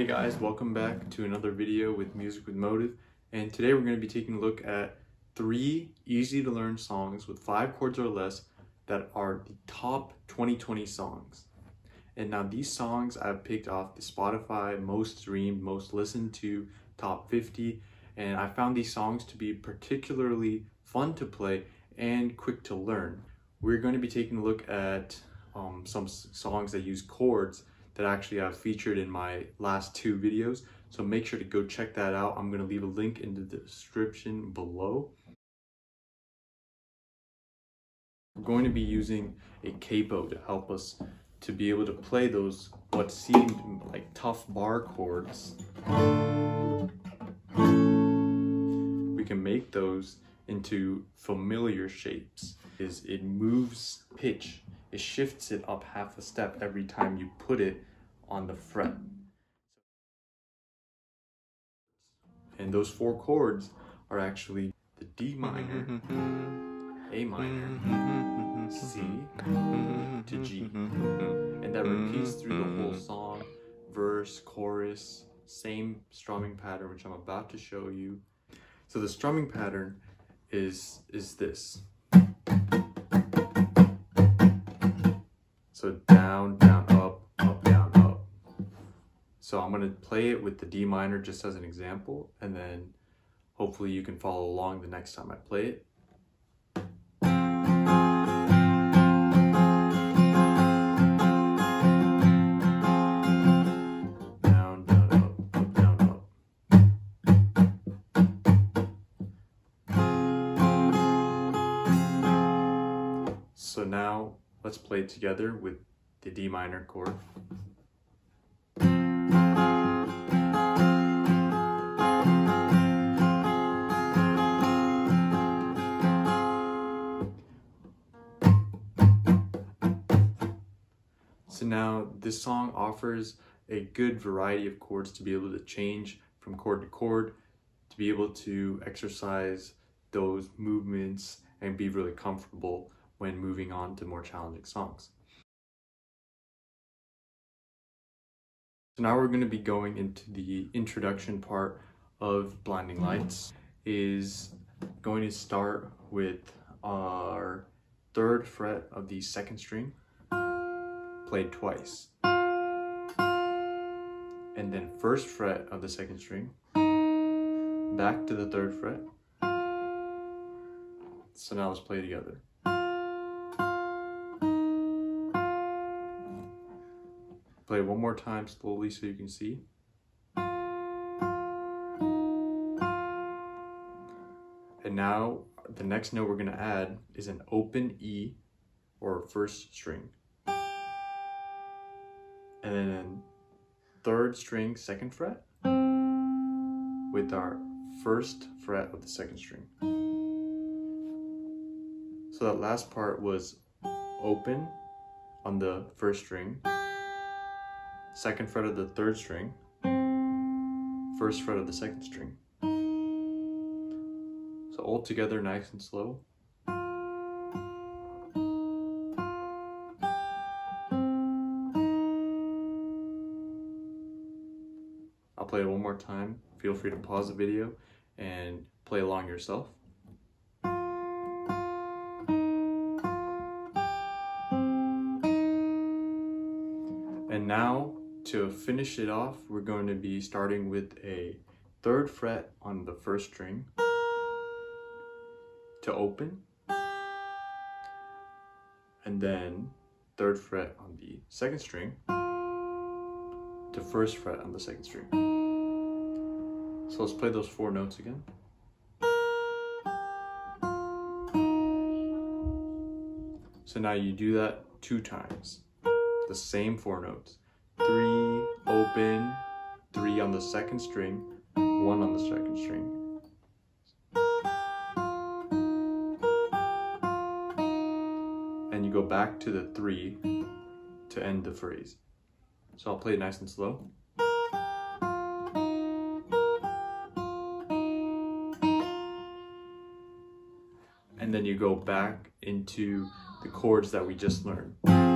guys, welcome back to another video with Music with Motive. And today we're going to be taking a look at three easy to learn songs with five chords or less that are the top 2020 songs. And now these songs I've picked off the Spotify most streamed, most listened to top 50. And I found these songs to be particularly fun to play and quick to learn. We're going to be taking a look at um, some songs that use chords that actually I've featured in my last two videos. So make sure to go check that out. I'm gonna leave a link in the description below. We're going to be using a capo to help us to be able to play those what seemed like tough bar chords. We can make those into familiar shapes. Is it moves pitch it shifts it up half a step every time you put it on the fret. And those four chords are actually the D minor, A minor, C to G. And that repeats through the whole song, verse, chorus, same strumming pattern, which I'm about to show you. So the strumming pattern is, is this. So down, down, up, up, down, up. So I'm going to play it with the D minor just as an example, and then hopefully you can follow along the next time I play it. Let's play it together with the D minor chord. So now this song offers a good variety of chords to be able to change from chord to chord, to be able to exercise those movements and be really comfortable when moving on to more challenging songs. So now we're going to be going into the introduction part of Blinding mm-hmm. Lights is going to start with our third fret of the second string played twice. And then first fret of the second string back to the third fret. So now let's play together. Play one more time slowly so you can see. And now the next note we're going to add is an open E or first string. And then third string, second fret with our first fret of the second string. So that last part was open on the first string second fret of the third string, first fret of the second string. So all together nice and slow. I'll play it one more time. Feel free to pause the video and play along yourself. And now to finish it off, we're going to be starting with a third fret on the first string to open, and then third fret on the second string to first fret on the second string. So let's play those four notes again. So now you do that two times, the same four notes three, open, three on the second string, one on the second string. And you go back to the three to end the phrase. So I'll play it nice and slow. And then you go back into the chords that we just learned.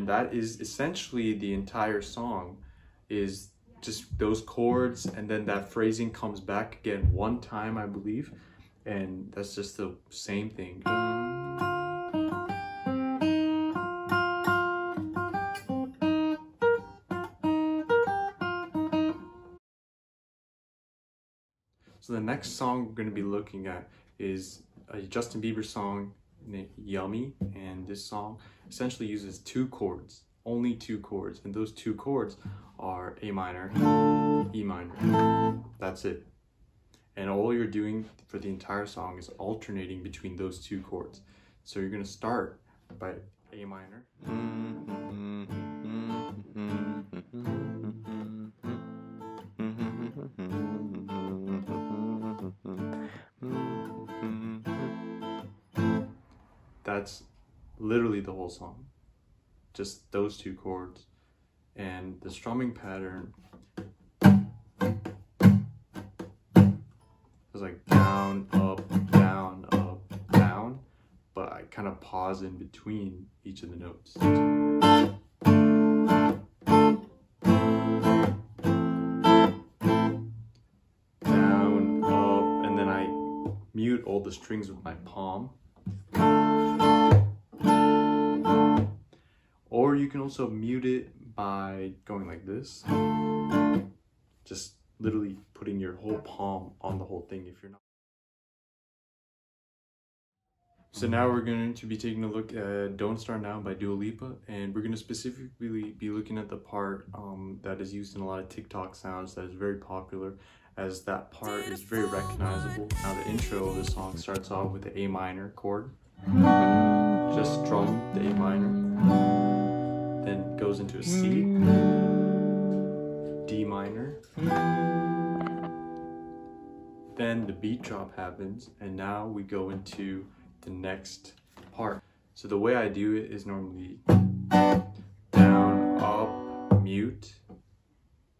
And that is essentially the entire song is just those chords and then that phrasing comes back again one time I believe and that's just the same thing. So the next song we're going to be looking at is a Justin Bieber song Yummy and this song essentially uses two chords, only two chords and those two chords are A minor, E minor. That's it. And all you're doing for the entire song is alternating between those two chords. So you're going to start by A minor. That's literally the whole song. Just those two chords. And the strumming pattern is like down, up, down, up, down. But I kind of pause in between each of the notes. Down, up, and then I mute all the strings with my palm. Can also mute it by going like this. Just literally putting your whole palm on the whole thing if you're not. So now we're going to be taking a look at Don't Start Now by Dua Lipa, and we're going to specifically be looking at the part um, that is used in a lot of TikTok sounds that is very popular, as that part is very recognizable. Now the intro of the song starts off with the A minor chord, just strum the A minor, then goes into a C, mm. D minor, then the beat drop happens, and now we go into the next part. So the way I do it is normally down, up, mute,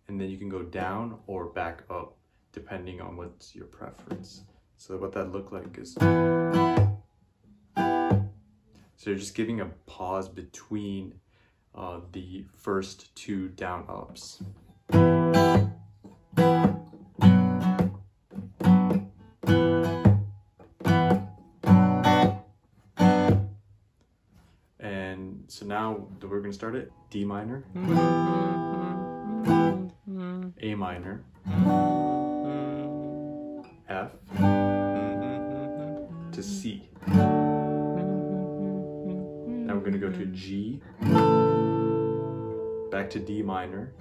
and then you can go down or back up depending on what's your preference. So what that look like is so you're just giving a pause between uh, the first two down ups. And so now we're gonna start it D minor, A minor, F to C. Now we're gonna go to G, back to D minor,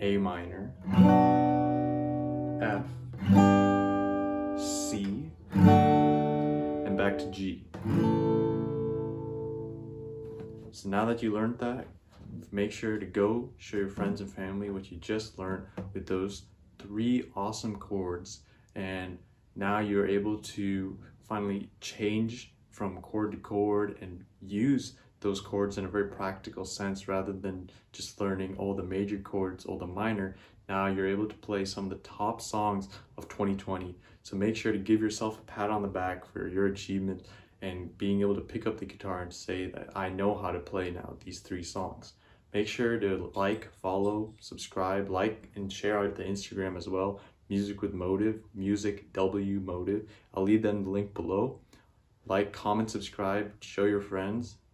A minor, F, C, and back to G. So now that you learned that, make sure to go show your friends and family what you just learned with those three awesome chords. And now you're able to finally change from chord to chord and use those chords in a very practical sense rather than just learning all the major chords, all the minor. Now you're able to play some of the top songs of 2020. So make sure to give yourself a pat on the back for your achievement and being able to pick up the guitar and say that I know how to play now these three songs. Make sure to like, follow, subscribe, like, and share out the Instagram as well. Music with Motive, Music W Motive. I'll leave them the link below. Like, comment, subscribe, show your friends.